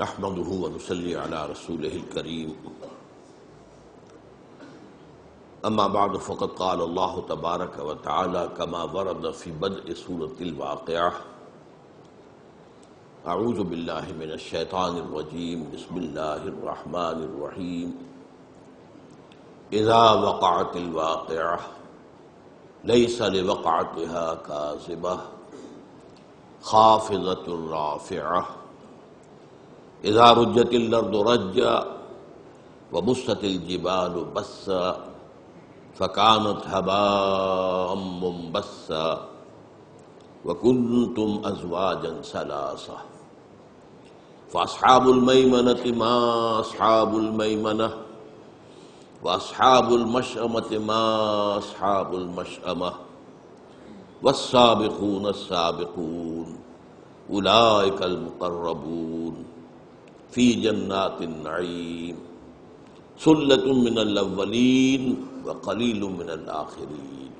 नहमदहू वनसली अला रसूल करीम अम्मा बाद फ़कत क़ाल अल्लाह तबारक व ताली कमा वरद फ़ी बद बिल्लाहि मिनश्शैतानिर्रजीम बिस्मिल्लाहिर्रहमानिर्रहीम इज़ा वक़अतिल वाक़िअह लैसा लिवक़अतिहा काज़िबह खाफ़िज़तुर राफ़िअह इज़ा रुज्जतिल अर्दु रज्जा व बुस्सतिल जिबालु बस्सा फ़कानत हबाअम मुंबस्सा व कुंतुम अज़वाजन सलासा फ़अस्हाबुल मैमनति मा अस्हाबुल मैमनह व अस्हाबुल मशअमति मा अस्हाबुल मशअमह वस्साबिकून अस्साबिकून उलाइकल मुक़र्रबून फ़ी जन्नातिन नईम। सुल्लतुम मिनल अव्वलीन व कलीलुम मिनल आखिरीन।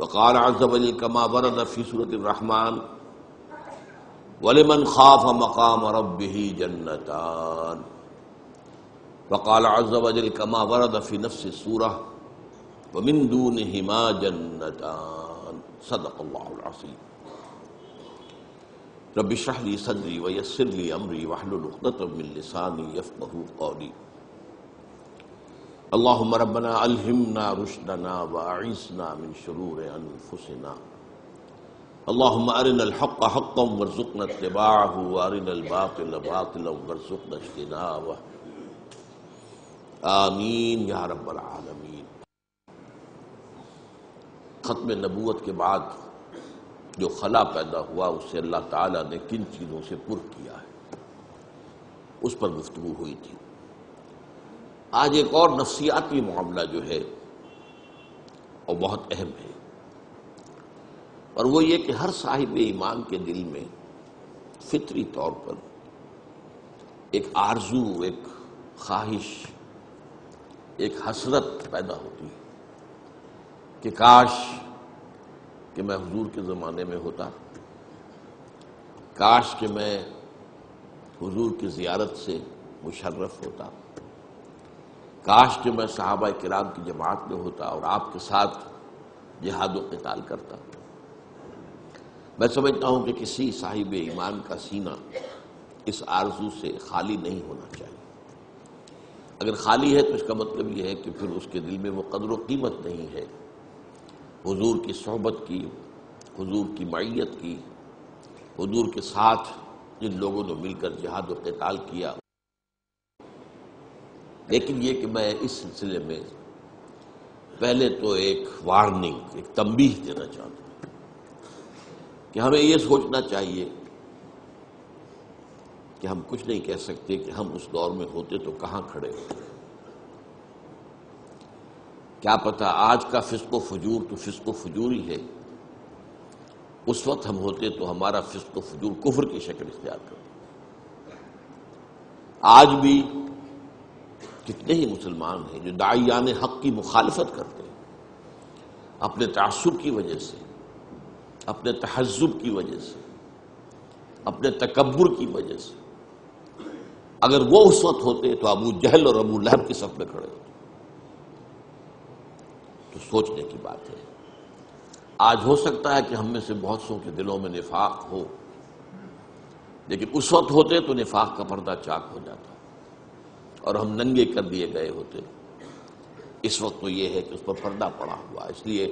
वक़ाल अज़्ज़ वजल कमा वरद फ़ी सूरतिर रहमान। वलिमन खाफ मकाम रब्बिही जन्नतान। वक़ाल वजल कमा वरद फ़ी नफ्स सूरह। व मिन दूनहिमा जन्नतान। सदक़ल्लाहुल अज़ीम रब्बि इश्रह ली सदरी व यस्सिर ली अमरी वहलुल उक़दतम मिन लिसानी यफ़क़हू क़ौली। अल्लाहुम्मा रब्बना अलहिमना रुश्दना व अईसना मिन शुरूर अनफुसिना। अल्लाहुम्मा अरिनल हक़्क़ हक़्क़म वरज़ुक़ना इत्तिबाअहु व अरिनल बातिल बातिलन वरज़ुक़ना इज्तिनाबह आमीन, या रब्बल आलमीन। ख़त्म नबूवत के बाद जो खला पैदा हुआ उससे अल्लाह ताला ने किन चीज़ों से पुर किया है? उस पर गुफ्तु हुई थी। आज एक और नफसियाती मामला जो है, और बहुत अहम है, और वो ये कि हर साहिब ईमान के दिल में फितरी तौर पर एक आरज़ू, एक ख्वाहिश, एक हसरत पैदा होती है कि काश कि मैं हुजूर के ज़माने में होता। काश कि मैं हुजूर की ज़ियारत से मुशर्रफ होता। काश कि मैं साहबा किराम की जमात में होता और आपके साथ जिहाद कताल करता। मैं समझता हूँ कि किसी साहिब ईमान का सीना इस आरज़ू से खाली नहीं होना चाहिए। अगर खाली है तो इसका मतलब यह है कि फिर उसके दिल में वो कदर कीमत नहीं है। हुजूर की सोहबत की, हुजूर की मैयत की, हुजूर के साथ जिन लोगों ने मिलकर जिहाद कताल किया। लेकिन ये कि मैं इस सिलसिले में पहले तो एक वार्निंग, एक तंबीह देना चाहता हूँ कि हमें यह सोचना चाहिए कि हम कुछ नहीं कह सकते कि हम उस दौर में होते तो कहाँ खड़े होते। क्या पता आज का फिस्को फजूर तो फिस्को फजूर ही है। उस वक्त हम होते तो हमारा फिस्को फजूर कुफर की शक्ल इख्तियार करते। आज भी कितने ही मुसलमान हैं जो दायान हक की मुखालफत करते हैं। अपने तसब की वजह से, अपने तहज़ुब की वजह से, अपने तकबर की वजह से। अगर वो उस वक्त होते तो अबू जहल और अबू लहब की सफ में खड़े होते। तो सोचने की बात है। आज हो सकता है कि हम में से बहुत सौ के दिलों में निफाक हो। लेकिन उस वक्त होते तो निफाक का पर्दा चाक हो जाता। और हम नंगे कर दिए गए होते। इस वक्त तो यह है कि उस पर पर्दा पड़ा हुआ इसलिए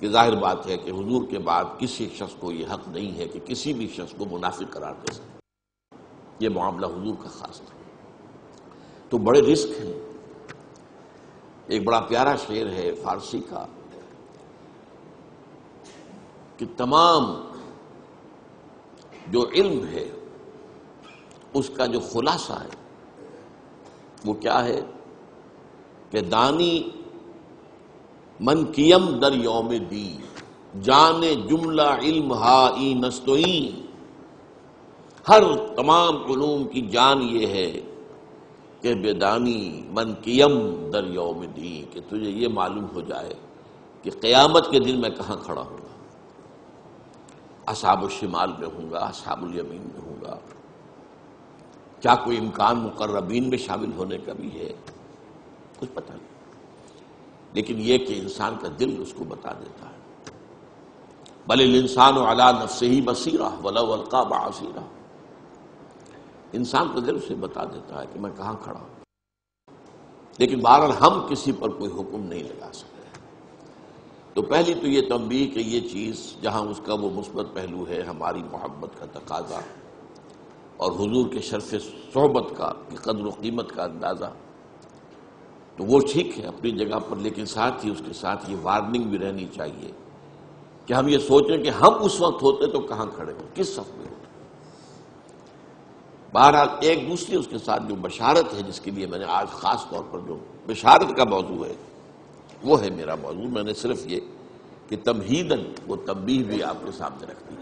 कि ज़ाहिर बात है कि हुजूर के बाद किसी शख्स को यह हक नहीं है कि किसी भी शख्स को मुनाफिक करार दे सके। यह मामला हुजूर का खास था। तो बड़े रिस्क हैं। एक बड़ा प्यारा शेर है फारसी का, कि तमाम जो इल्म है, उसका जो खुलासा है, वो क्या है? कि दानी मन कियम दर योम दी, जाने जुमला इल्म हा ई नस्तोई। हर तमाम उलूम की जान ये है कि बेदानी मन कियम दर योम दी, कि तुझे ये मालूम हो जाए कि क़यामत के दिन मैं कहाँ खड़ा हूँगा असाब शिमाल में हूँगा असाबुल यमीन में हूँगा क्या कोई इम्कान मुकर्रबीन में शामिल होने का भी है? कुछ पता नहीं। लेकिन यह कि इंसान का दिल उसको बता देता है। बल इंसान अला नफ्से ही बसीरा वलका बासीरा। इंसान का दिल से बता देता है कि मैं कहाँ खड़ा हूँ। लेकिन बहरहाल हम किसी पर कोई हुक्म नहीं लगा सकते। तो पहली तो ये तंबी कि ये चीज़ जहाँ उसका वो मुस्बत पहलू है, हमारी मोहब्बत का तकाजा और हुजूर के शर्फ सोहबत का कदर कीमत का अंदाज़ा। तो वो ठीक है अपनी जगह पर, लेकिन साथ ही उसके साथ ये वार्निंग भी रहनी चाहिए कि हम ये सोचें कि हम उस वक्त होते तो कहाँ खड़े हो, किस सफ में होते। बहरहाल, एक दूसरी उसके साथ जो बशारत है, जिसके लिए मैंने आज खास तौर पर जो बशारत का मौजू है, वो है मेरा मौजू। मैंने सिर्फ़ ये कि तमहीदन वो तब्बी भी आपके सामने रख दी।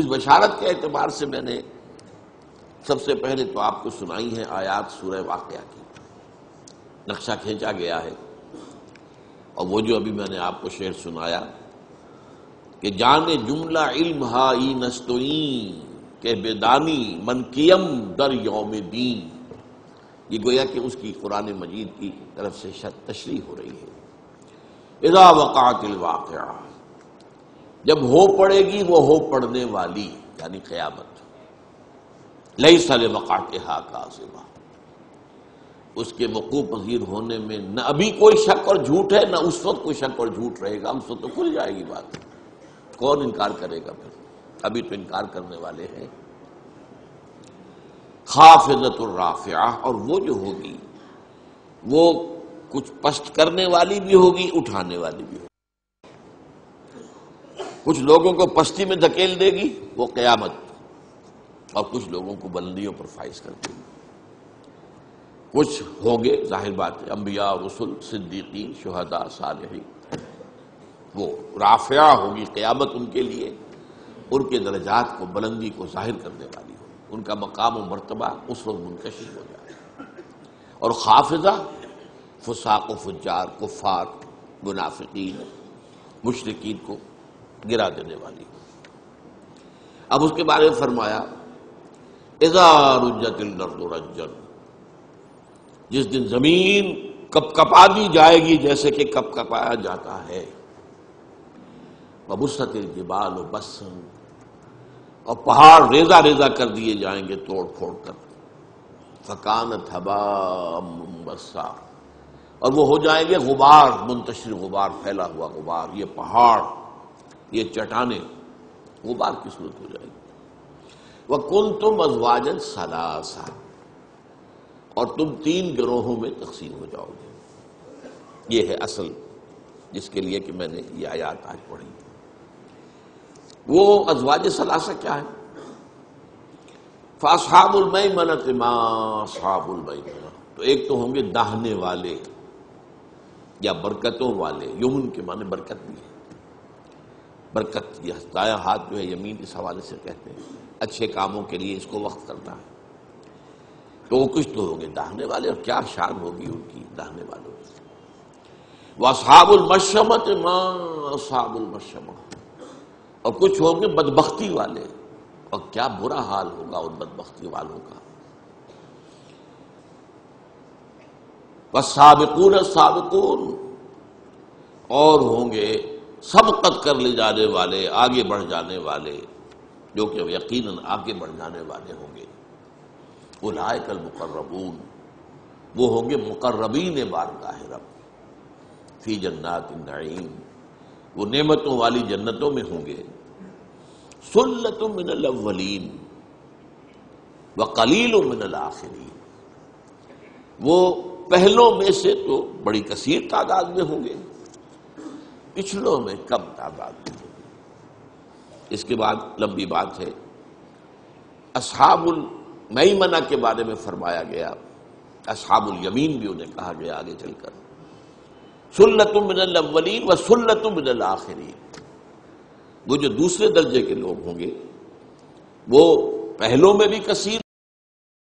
इस बशारत के एतबार से मैंने सबसे पहले तो आपको सुनाई है आयात सूर्य वाकया की। नक्शा खींचा गया है। और वो जो अभी मैंने आपको शेर सुनाया कि जाने जुमला इल्म हाई नस्तोई के बेदानी मनकियम दर यौम दीन। ये गोया कि उसकी कुरान मजीद की तरफ़ से तशरी हो रही है। इदा वक़ातिल वाक़ जब हो पड़ेगी वो हो पड़ने वाली, यानी क़यामत। लई सल वक़ात हा कासिबा उसके वकू पजीर होने में न अभी कोई शक और झूठ है, न उस वक्त कोई शक और झूठ रहेगा। उस वक्त तो खुल जाएगी बात। कौन इनकार करेगा फिर? अभी तो इनकार करने वाले हैं। खाफिजतुर्राफिया और वो जो होगी, वो कुछ पस्त करने वाली भी होगी, उठाने वाली भी होगी। कुछ लोगों को पस्ती में धकेल देगी, वो कयामत, और कुछ लोगों को बुलंदियों पर फाइज कर देगी। कुछ होंगे, ज़ाहिर बात है अम्बिया रसुल सिद्दीकी शहदा सालही वो राफिया होगी क़यामत उनके लिए। उनके दर्जात को, बुलंदी को ज़ाहिर करने वाली हो। उनका मकाम और मरतबा उस वक्त मुंकशिफ हो जाए। और खाफिजा, फुसाक फुजार कुफ़ार मुनाफिकीन, मुशरकिन को गिरा देने वाली हो। अब उसके बारे में फरमाया इजारुजतिलरजन जिस दिन ज़मीन कप कपा दी जाएगी जैसे कि कप कपाया जाता है। बबुसत जिबाल बसन और पहाड़ रेजा रेजा कर दिए जाएँगे तोड़ फोड़ कर। फकान थबा बसा और वो हो जाएँगे गुबार, मुंतशिर गुबार, फैला हुआ गुबार। ये पहाड़, ये चटाने गुबार की सूरत हो जाएगी? वह कुन तुम अजवाजन सलासा। और तुम तीन गिरोहों में तकसीम हो जाओगे। ये है असल, जिसके लिए कि मैंने ये आयात आज पढ़ी। वो अजवाज सलासा क्या है? फासाबुलमई मनत साबुलमई तो एक तो होंगे दाहने वाले या बरकतों वाले। यमुन के माने बरकत भी है। बरकत यह दाया हाथ जो है, यमीन इस हवाले से कहते हैं। अच्छे कामों के लिए इसको वक्त करता है। तो वो कुछ तो होंगे दाहने वाले और क्या शान होगी उनकी दाहने वालों की। वह साबुल मशमत माँ साबुल मशमा और कुछ होंगे बदबख्ती वाले। और क्या बुरा हाल होगा उन बदबख्ती वालों का? वह साबिकून साबिकून। और होंगे सब सबकत कर ले जाने वाले, आगे बढ़ जाने वाले, जो कि यकीन आगे बढ़ जाने वाले होंगे। उलायकल मुकर्रबून वो होंगे मुकर्रबीन बारगाह रब। फ़ी जन्नात नईम। वो नेमतों वाली जन्नतों में होंगे। सुल्लत मिनल अव्वलीन, व कलील मिनल आखिरीन। वो पहलों में से तो बड़ी कसीर तादाद में होंगे, पिछलों में कम तादाद में होंगे। इसके बाद लंबी बात है, असहाबुल मई मना के बारे में फरमाया गया, असहाबुल यमीन भी उन्हें कहा गया आगे चलकर। सुल्लतुम मिनल अव्वलीन व सुल्लतुम मिनल आखिरी वो जो दूसरे दर्जे के लोग होंगे, वो पहलों में भी कसीर